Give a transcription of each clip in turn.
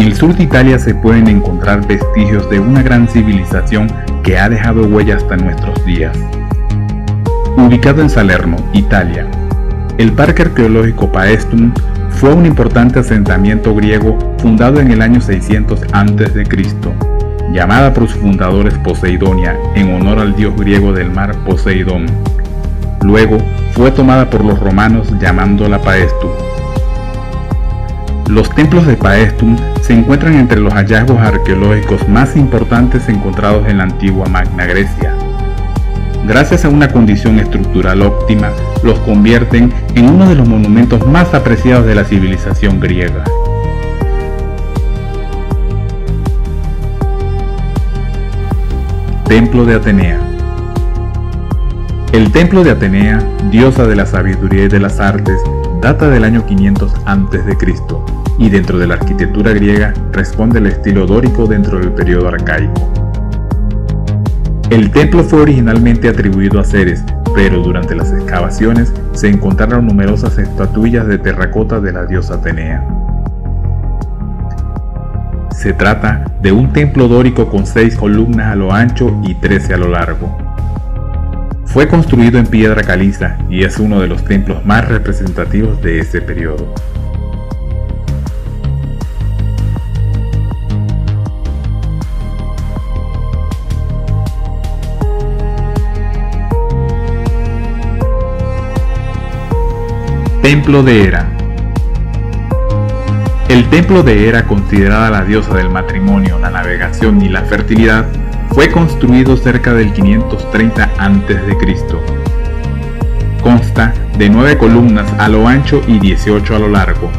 En el sur de Italia se pueden encontrar vestigios de una gran civilización que ha dejado huella hasta nuestros días. Ubicado en Salerno, Italia, el Parque Arqueológico Paestum fue un importante asentamiento griego fundado en el año 600 a.C., llamada por sus fundadores Poseidonia en honor al dios griego del mar Poseidón. Luego fue tomada por los romanos llamándola Paestum. Los templos de Paestum se encuentran entre los hallazgos arqueológicos más importantes encontrados en la antigua Magna Grecia. Gracias a una condición estructural óptima, los convierten en uno de los monumentos más apreciados de la civilización griega. Templo de Atenea El templo de Atenea, diosa de la sabiduría y de las artes, data del año 500 a.C. y dentro de la arquitectura griega responde al estilo dórico dentro del periodo arcaico. El templo fue originalmente atribuido a Ceres, pero durante las excavaciones se encontraron numerosas estatuillas de terracota de la diosa Atenea. Se trata de un templo dórico con seis columnas a lo ancho y 13 a lo largo. Fue construido en piedra caliza y es uno de los templos más representativos de ese periodo. Templo de Hera el templo de Hera, considerada la diosa del matrimonio, la navegación y la fertilidad, fue construido cerca del 530 a.C. Consta de nueve columnas a lo ancho y 18 a lo largo.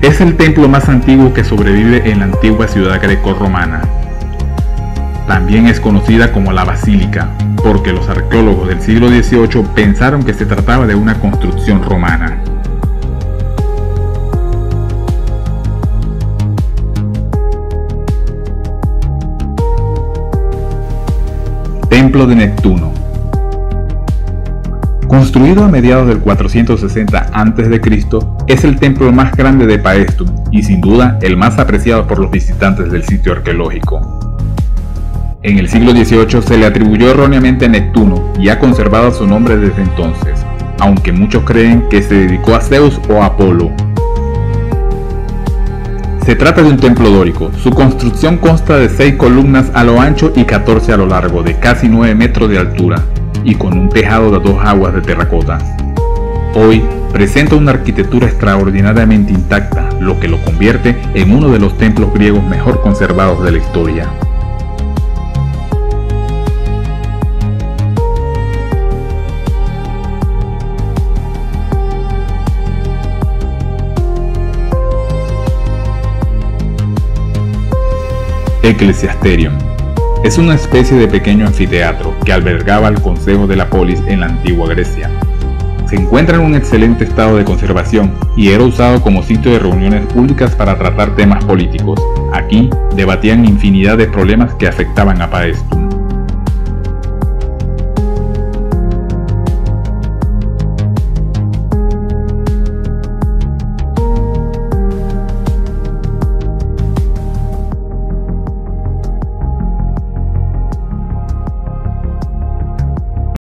Es el templo más antiguo que sobrevive en la antigua ciudad greco-romana. También es conocida como la Basílica, porque los arqueólogos del siglo XVIII pensaron que se trataba de una construcción romana. Templo de Neptuno. Construido a mediados del 460 a.C., es el templo más grande de Paestum y sin duda el más apreciado por los visitantes del sitio arqueológico. En el siglo XVIII se le atribuyó erróneamente a Neptuno y ha conservado su nombre desde entonces, aunque muchos creen que se dedicó a Zeus o a Apolo, se trata de un templo dórico. Su construcción consta de 6 columnas a lo ancho y 14 a lo largo, de casi 9 metros de altura, y con un tejado de dos aguas de terracota. Hoy presenta una arquitectura extraordinariamente intacta, lo que lo convierte en uno de los templos griegos mejor conservados de la historia. Ecclesiasterium. Es una especie de pequeño anfiteatro que albergaba el Consejo de la Polis en la antigua Grecia. Se encuentra en un excelente estado de conservación y era usado como sitio de reuniones públicas para tratar temas políticos. Aquí debatían infinidad de problemas que afectaban a Paestum.